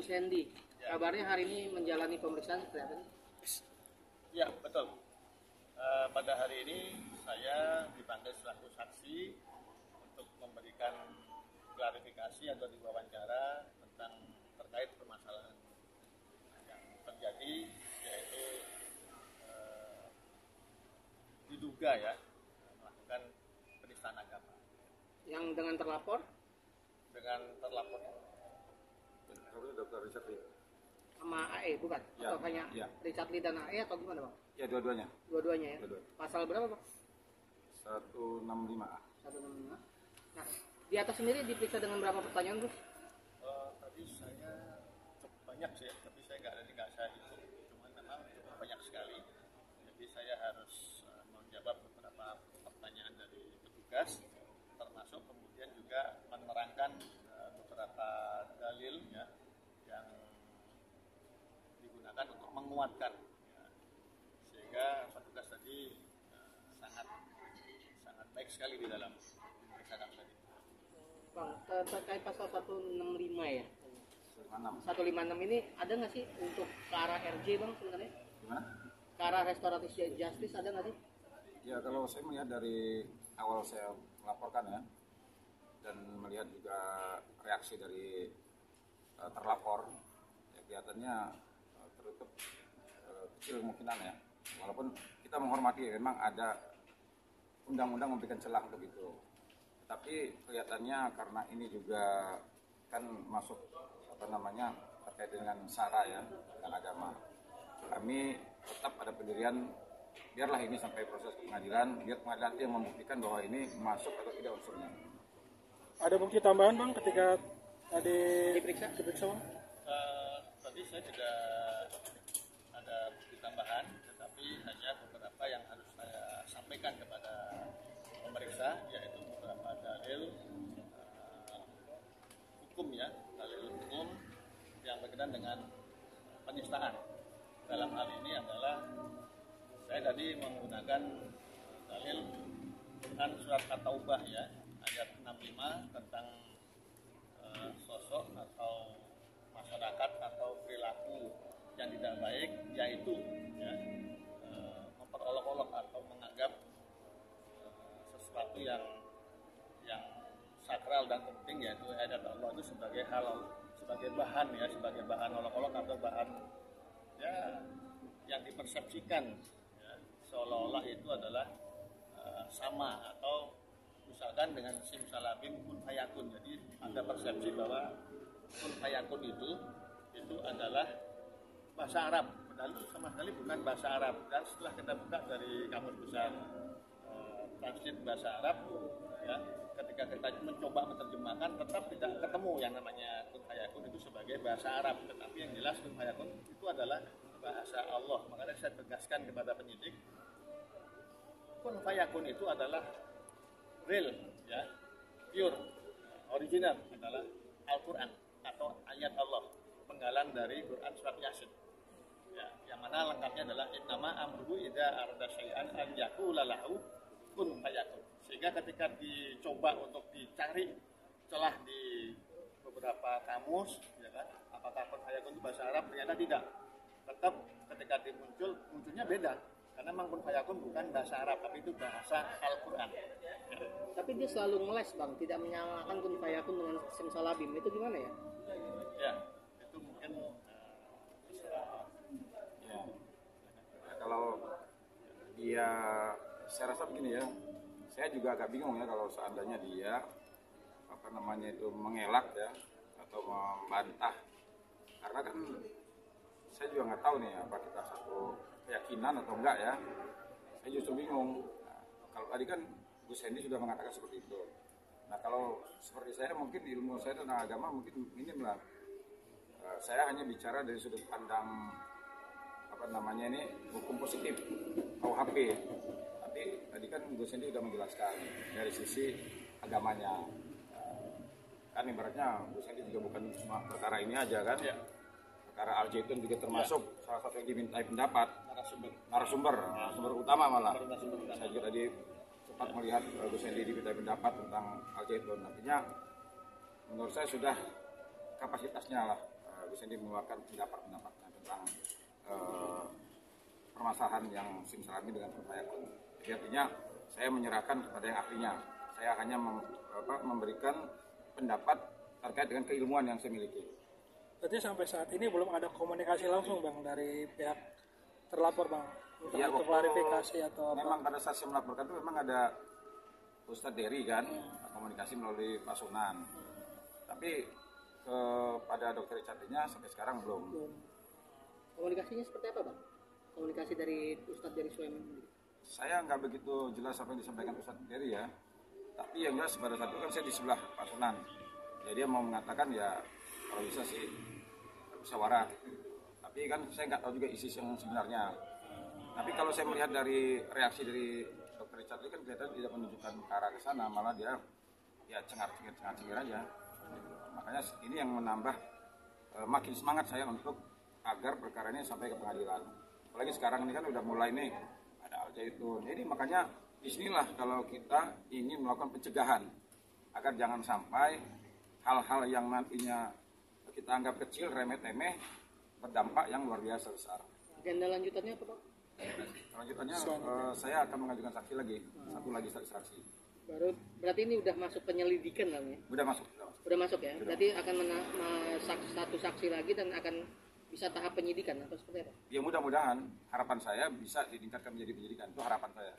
Gus Hendy. Kabarnya hari ini menjalani pemeriksaan seperti apa? Ya, betul. Eh, pada hari ini saya dipanggil selaku saksi untuk memberikan klarifikasi atau diwawancara tentang terkait permasalahan yang terjadi yaitu eh, diduga ya melakukan penistaan agama Yang dengan terlapor dengan terlapor Richard Lee. sama AE bukan? Ya, Atau hanya ya. Richard Lee dan AE atau gimana bang? Ya dua-duanya. Dua-duanya ya? Dua-duanya. Pasal berapa bang? 165 A. 165. Nah, di atas sendiri diperiksa dengan berapa pertanyaan Gus? Eh, tadi saya cukup banyak sih, ya, tapi saya nggak ada nggak saya hitung. Cuman memang cukup banyak sekali. Jadi saya harus eh, menjawab beberapa pertanyaan dari petugas, termasuk kemudian juga menerangkan eh, beberapa dalil ya digunakan untuk menguatkan. ya. Sehingga petugas tadi eh, sangat sangat baik sekali di dalam pemeriksaan tadi. Bang, ter- terkait pasal 165 ya? 156. 156 ini ada nggak sih untuk ke arah RJ bang sebenarnya? Gimana? Ke arah restoratif justice ada nggak sih? Ya kalau saya melihat dari awal saya melaporkan ya dan melihat juga reaksi dari eh, terlapor ya kelihatannya eh, tertutup eh, kecil kemungkinan ya walaupun kita menghormati memang ada undang-undang memberikan celah untuk itu tapi kelihatannya karena ini juga kan masuk apa namanya terkait dengan sara ya dengan agama kami tetap ada pendirian biarlah ini sampai proses pengadilan biar pengadilan yang membuktikan bahwa ini masuk atau tidak unsurnya Ada bukti tambahan bang ketika tadi Diperiksa? diperiksa bang? Eh, tadi saya tidak ada bukti tambahan, tetapi hanya beberapa yang harus saya sampaikan kepada pemeriksa, yaitu beberapa dalil eh, hukum ya, dalil hukum yang berkaitan dengan penistaan. Dalam hal ini adalah saya tadi menggunakan dalil Quran surat At-Taubah ya, ayat 65 tentang eh, sosok atau masyarakat atau perilaku yang tidak baik yaitu ya, eh, memperolok-olok atau menganggap eh, sesuatu yang yang sakral dan penting yaitu ayat Allah itu sebagai halal sebagai bahan ya sebagai bahan olok-olok atau bahan ya yang dipersepsikan ya, seolah-olah itu adalah eh, sama atau misalkan dengan simsalabim kun fayakun jadi ada persepsi bahwa fayakun itu itu adalah bahasa Arab. Padahal sama sekali bukan bahasa Arab. Dan setelah kita buka dari kamus besar eh, translate bahasa Arab ya ketika kita mencoba menerjemahkan tetap tidak ketemu yang namanya kun fayakun itu sebagai bahasa Arab. Tetapi yang jelas kun fayakun itu adalah bahasa Allah. Makanya saya tegaskan kepada penyidik kun fayakun itu adalah real ya pure original adalah Al-Quran atau ayat Allah dari Quran surat Yasin ya, yang mana lengkapnya adalah nama amruhu ida arda syai'an an yakula lahu kun fayakun. Sehingga ketika dicoba untuk dicari celah di beberapa kamus ya kan apakah kun fayakun itu bahasa Arab? Ternyata tidak. Tetap ketika dimuncul munculnya beda. Karena memang kun fayakun bukan bahasa Arab tapi itu bahasa Al-Quran. Tapi dia selalu ngeles bang, tidak menyamakan kun fayakun dengan simsalabim. Itu gimana ya? ya eh, ya. Nah, kalau dia saya rasa begini ya saya juga agak bingung ya kalau seandainya dia apa namanya itu mengelak ya atau membantah. Karena kan saya juga nggak tahu nih apa kita satu keyakinan atau enggak ya. Saya justru bingung. Nah, kalau tadi kan Gus Hendy sudah mengatakan seperti itu. Nah kalau seperti saya mungkin ilmu saya tentang agama mungkin minim lah saya hanya bicara dari sudut pandang apa namanya ini hukum positif KUHP tapi tadi kan Gus Hendy sudah menjelaskan dari sisi agamanya. Eh, kan ibaratnya Gus Hendy juga bukan cuma perkara ini aja kan? Ya perkara Al Zaitun juga termasuk salah satu yang dimintai pendapat. Narasumber. Narasumber narasumber utama malah. Narasumber utama. saya juga tadi sempat melihat eh, Gus Hendy dimintai pendapat tentang Al Zaitun. Artinya menurut saya sudah kapasitasnya lah Gus Endi mengeluarkan pendapat-pendapatnya tentang eh, permasalahan yang simsalabim dengan Fayakun. Jadi artinya saya menyerahkan kepada yang ahlinya. Saya hanya mem- apa, memberikan pendapat terkait dengan keilmuan yang saya miliki. Berarti sampai saat ini belum ada komunikasi langsung bang dari pihak terlapor bang untuk, Iya, untuk klarifikasi atau apa? Memang pada saat saya melaporkan itu memang ada Ustadz Dery kan komunikasi melalui Pak Sunan. Tapi kepada dokter Richard nya sampai sekarang belum. Belum. Komunikasinya seperti apa bang? Komunikasi dari Ustadz dari Sulaiman. Saya nggak begitu jelas apa yang disampaikan Ustadz Dery ya. Tapi yang jelas pada saat itu kan saya di sebelah Pak Sunan. Ya dia mau mengatakan ya kalau bisa sih musyawarah. Tapi kan saya nggak tahu juga isi yang sebenarnya. Tapi kalau saya melihat dari reaksi dari Dr. Richard ini kan kelihatan tidak menunjukkan ke arah ke sana, malah dia ya cengar-cengir cengar-cengir aja. Makanya ini yang menambah eh, makin semangat saya untuk agar perkara ini sampai ke pengadilan. Apalagi sekarang ini kan udah mulai nih ada al zaitun. Jadi makanya di sinilah kalau kita ingin melakukan pencegahan agar jangan sampai hal-hal yang nantinya kita anggap kecil remeh-temeh berdampak yang luar biasa besar. Agenda lanjutannya apa bang? Selanjutnya eh, saya akan mengajukan saksi lagi, satu lagi saksi saksi. Baru berarti ini udah masuk penyelidikan kan ya? Udah masuk, udah masuk. Udah masuk ya? Berarti akan mena- satu saksi lagi dan akan bisa tahap penyidikan atau seperti apa? Ya mudah-mudahan harapan saya bisa ditingkatkan menjadi penyidikan itu harapan saya.